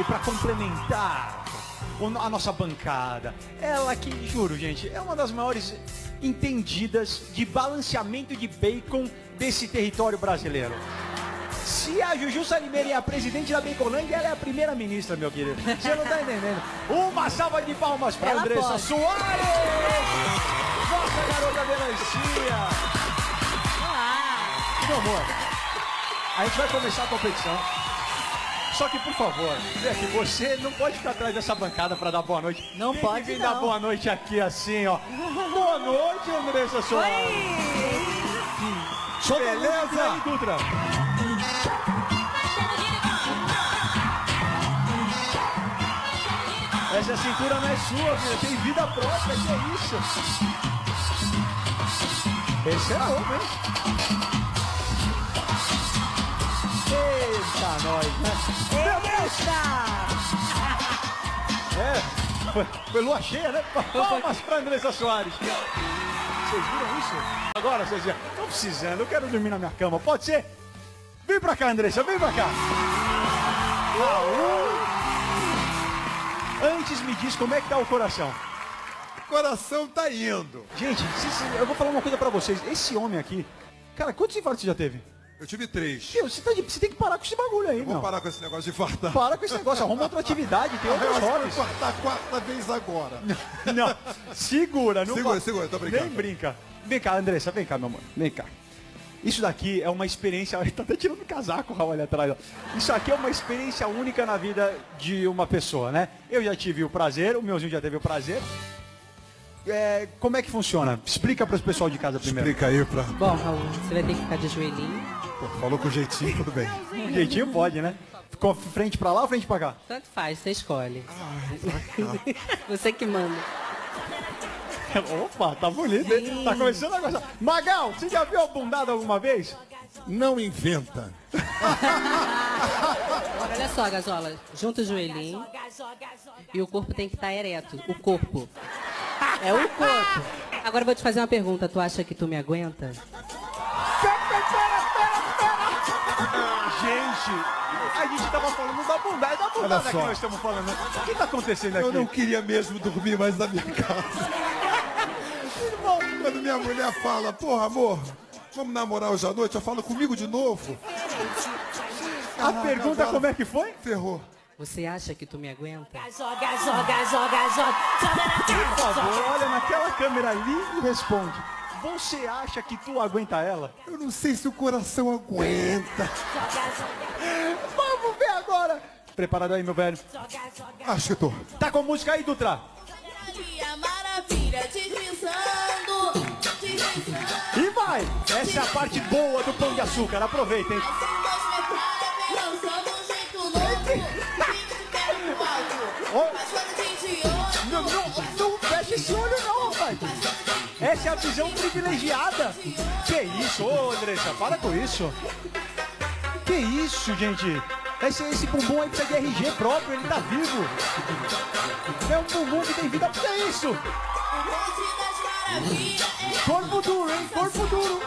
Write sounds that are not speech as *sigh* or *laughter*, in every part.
E para complementar a nossa bancada, ela que, juro, gente, é uma das maiores entendidas de balanceamento de bacon desse território brasileiro. Se a Juju Salimeira é a presidente da Baconlândia, ela é a primeira ministra, meu querido. Você não tá entendendo. Uma salva de palmas para Andressa pode. Soares! Nossa garota melancia! Meu amor, a gente vai começar a competição. Só que, por favor, Zé, você não pode ficar atrás dessa bancada para dar boa noite. Não Tem pode que vir não. dar boa noite aqui assim, ó. boa noite, Andressa Soares. Oi! Beleza? aí, Dutra? Essa cintura não é sua, filha. Tem vida própria, que é isso? Esse é novo, hein? Eita, nós, né? *laughs* É, foi, foi lua cheia, né? Palmas pra Andressa Soares. Vocês viram isso? Agora, vocês viram. Tô precisando, eu quero dormir na minha cama. Pode ser? Vem pra cá, Andressa, vem pra cá. Raul. Antes me diz como é que tá o coração. O coração tá indo. Gente, eu vou falar uma coisa pra vocês. Esse homem aqui, cara, quantos infartos você já teve? Eu tive três. Meu, você, tá de- você tem que parar com esse bagulho aí, Vou meu. parar com esse negócio de fartar. Para com esse negócio, arruma outra atividade, tem Eu que hobbies. vou fartar a quarta vez agora. Não, segura, não Segura, fa- segura, tô brincando. Nem brinca. Vem cá, Andressa, vem cá, meu amor. Vem cá. Isso daqui é uma experiência. *laughs* Ele tá até tirando o casaco, o Raul ali atrás. ó. Isso aqui é uma experiência única na vida de uma pessoa, né? Eu já tive o prazer, o meuzinho já teve o prazer. É, como é que funciona? Explica para os pessoal de casa primeiro. Explica aí pra. Bom, Raul, você vai ter que ficar de joelhinho. Pô, falou com jeitinho, tudo bem. Um jeitinho pode, né? Ficou frente para lá ou frente para cá? Tanto faz, você escolhe. você que manda. Opa, tá bonito, hein? Tá começando a gostar. Magal, você já viu a bundada alguma vez? Não inventa. Agora, olha só, Gasola. Junta o joelhinho e o corpo tem que estar ereto. O corpo. É o corpo. Agora eu vou te fazer uma pergunta. Tu acha que tu me aguenta? Gente, a gente tava falando da bundada, é da bundada que só. nós estamos falando. O que tá acontecendo aqui? Eu não queria mesmo dormir mais na minha casa. *laughs* Irmão, quando minha mulher fala, porra, amor, vamos namorar hoje à noite, eu falo comigo de novo. A pergunta agora- como é que foi? Ferrou. Você acha que tu me aguenta? Joga, joga, joga, joga. Joga na Por cara. favor, olha naquela câmera ali e responde. Você acha que tu aguenta ela? Eu não sei se o coração aguenta. Joga, joga, Vamos ver agora. Preparado aí, meu velho? joga, joga. Acho que tô. Tá com música aí, Dutra? Maria Maravilha, deslizando, deslizando. E vai! Essa é a parte boa do Pão de Açúcar. Aproveita, hein? Assim um olha, Não, não, não fecha esse olho não, rapaz. Essa é a visão privilegiada. Que isso, ô Andressa, para com isso. Que isso, gente. Esse, esse bumbum aí precisa de RG próprio, ele tá vivo. É um bumbum que tem vida. Que é isso? Corpo duro, hein? Corpo duro.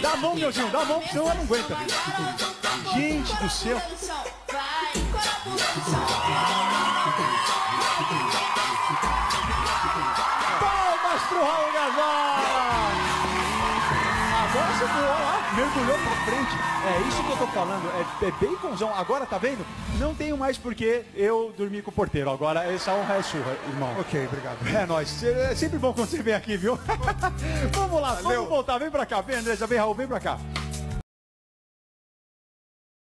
Dá a mão, meuzinho, dá a mão, senão ela não aguenta. Gente do céu. Vai, corpo no chão. Pro Raul Gasol! Agora você voou lá, mergulhou pra frente. É isso que eu tô falando, é, é baconzão. Agora tá vendo? Não tenho mais porque eu dormi com o porteiro. Agora essa honra é sua, irmão. Ok, obrigado. É nóis. É sempre bom quando você vem aqui, viu? *laughs* vamos lá, Valeu. vamos voltar. Vem pra cá, vem Andressa, vem Raul, vem pra cá.